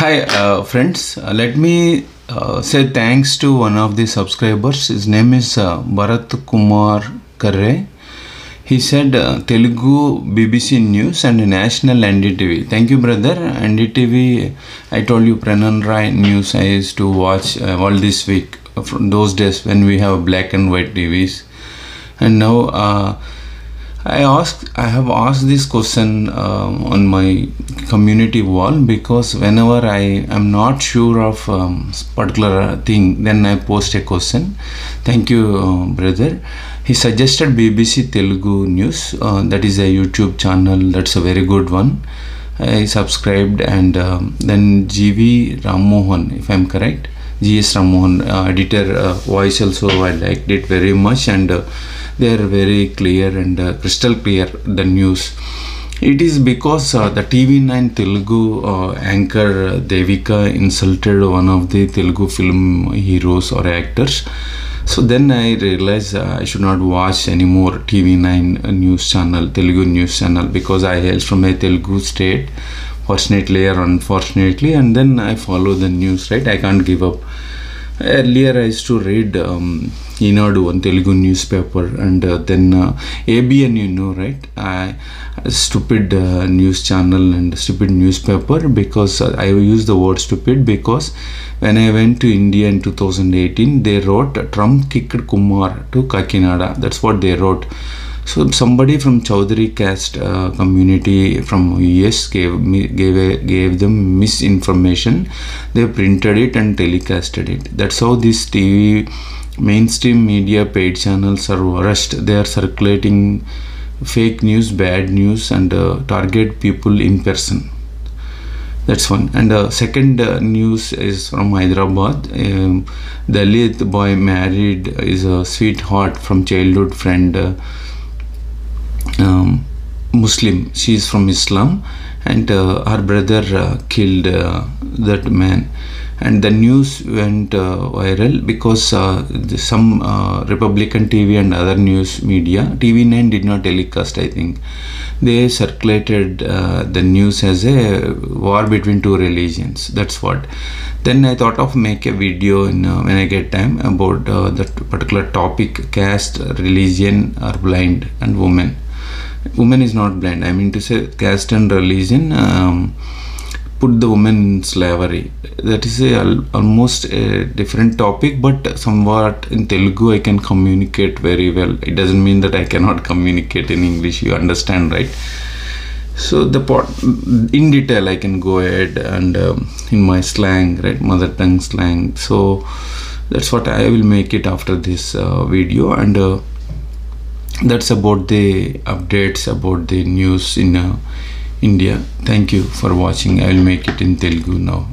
Hi, uh, friends. Uh, let me uh, say thanks to one of the subscribers. His name is uh, Bharat Kumar Karre. He said uh, Telugu BBC News and National NDTV. Thank you, brother. NDTV, I told you, Prannoy Roy News, I used to watch uh, all this week from those days when we have black and white TVs. And now, I asked, I have asked this question um, on my community wall because whenever I am not sure of um, particular thing, then I post a question. Thank you, uh, brother. He suggested BBC Telugu News. Uh, that is a YouTube channel. That's a very good one. I subscribed and um, then GV Rammohan, if I'm correct. GS Rammohan, uh, editor uh, voice also I liked it very much and uh, they are very clear and uh, crystal clear the news. It is because uh, the TV9 Telugu uh, anchor uh, Devika insulted one of the Telugu film heroes or actors. So then I realized uh, I should not watch any more TV9 news channel, Telugu news channel because I hail from a Telugu state fortunately or unfortunately and then i follow the news right i can't give up earlier i used to read um, Eenadu, one Telugu newspaper, and uh, then uh, ABN, you know, right? I, stupid uh, news channel and stupid newspaper because I use the word stupid because when I went to India in 2018, they wrote Trump kicked Kumar to Kakinada. That's what they wrote. So somebody from Chaudhary caste uh, community from US gave me gave a, gave them misinformation. They printed it and telecasted it. That's how this TV mainstream media paid channels are worst. They are circulating fake news, bad news, and uh, target people in person. That's one. And uh, second uh, news is from Hyderabad. Um, Dalit boy married is a sweetheart from childhood friend. Uh, um, Muslim. She is from Islam, and uh, her brother uh, killed uh, that man. And the news went viral because some Republican TV and other news media, TV9 did not telecast, I think. They circulated the news as a war between two religions. That's what. Then I thought of make a video in, uh, when I get time about uh, that particular topic: caste, religion, are blind, and women woman is not blind. I mean to say caste and religion um, put the woman in slavery. That is a, almost a different topic but somewhat in telugu i can communicate very well. It doesn't mean that i cannot communicate in english you understand right? So the in detail i can go ahead and um, in my slang right mother tongue slang. So that's what i will make it after this uh, video. And uh, that's about the updates about the news in uh, India. Thank you for watching. I will make it in Telugu now.